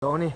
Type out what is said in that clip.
走你。